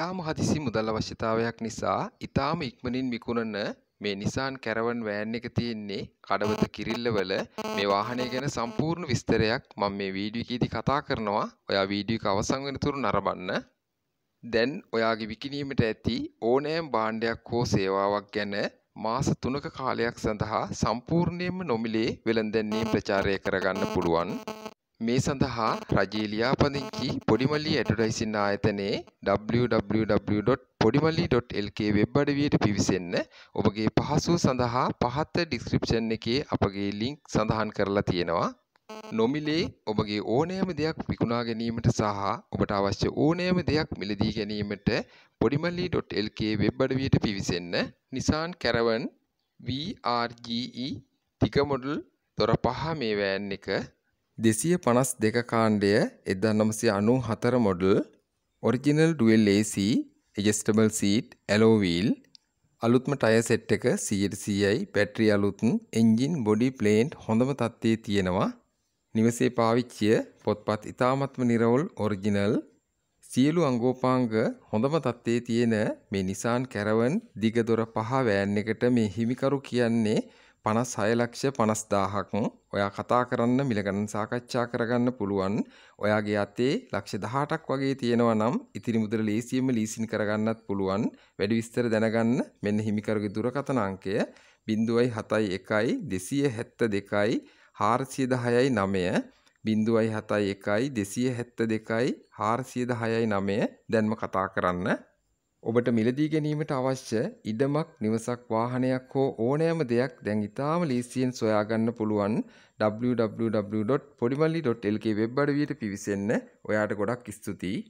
ඉතාම හදිසි මුදල් අවශ්‍යතාවයක් නිසා ඉතාම ඉක්මනින් විකුණන මේ නිසාන් කැරවන් වෑන් එක තියෙන්නේ කඩවත කිරිල්ලවල මේ වාහනය ගැන සම්පූර්ණ විස්තරයක් මම මේ වීඩියෝ එකේදී කතා කරනවා. ඔයා වීඩියෝ එක අවසන් වෙනතුරු නරඹන්න. දැන් ඔයාගේ විකිණීමට ඇති ඕනෑම භාණ්ඩයක් හෝ සේවාවක් ගැන මාස 3ක කාලයක් සඳහා සම්පූර්ණයෙන්ම නොමිලේ වෙළඳැන්වීම් ප්‍රචාරය කරගන්න පුළුවන්. මේ සඳහා රජයේ ලියාපදිංචි පොඩිමල්ලි ඇඩ්වර්ටයිසින් ආයතනයේ www.podimali.lk වෙබ් අඩවියට පිවිසෙන්න ඔබගේ පහසුව සඳහා පහත ඩිස්ක්‍රිප්ෂන් එකේ අපගේ ලින්ක් සඳහන් කරලා තියෙනවා. නොමිලේ ඔබගේ ඕනෑම දෙයක් විකුණා ගැනීමට සහ ඔබට අවශ්‍ය ඕනෑම දෙයක් මිලදී ගැනීමට පොඩිමල්ලි.lk වෙබ් අඩවියට පිවිසෙන්න නිසාන් කැරවන් VRGE ටික මොඩල් දොර පහ මේ වෑන් එක දෙසිය පනස් දෙක කාණ්ඩය එදා නමසය අනු හතර model original dual AC adjustable seat alloy wheel අලුත්ම ටය සෙට් එක සියයි පැට්‍රි අලුතුන් එන්ජින් බොඩි ප්ලේන්ට් හොඳම තත්ත්වයේ තියෙනවා. නිවසේ පාවිච්චිය පොත්පත් ඉතාමත්ම නිරවුල් ඔරිජිනල් සියලු අංගෝපාංග හොඳම තත්ත්වයේ තියෙන මේ නිසාන් කැරවන් දිගදොර පහ වෑන් එකට මේ හිමිකරු කියන්නේ පනස් හයලක්ෂ පනස්දාහක් ඔයා කතා කරන්න මිලගණන් සාකච්ඡා කරගන්න පුළුවන්. ඔයාගේ අතේ ලක්ෂ දහටක් වගේ තියෙනවා නම් ඉතිරි මුදල ලේසියෙන්ම ලීසින් කරගන්නත් පුළුවන්. වැඩි විස්තර දැනගන්න මෙන්න හිමිකරුගේ දුරකථන අංකය 0.71 272 410යි 9 0.71 272 410යි 9 දැන්ම කතා කරන්න. ඔබට මිලදී ගැනීමට අවශ්‍ය ඉඩමක් නිවසක් වාහනයක් හෝ ඕනෑම දෙයක් දැන් ඉතාම ලීසියෙන් සොයාගන්න පුළුවන් www.podimali.lk වෙබ් අඩවියට පිවිසෙන්න ඔයාට ගොඩක් ස්තුතියි.